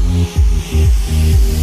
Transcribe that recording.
Música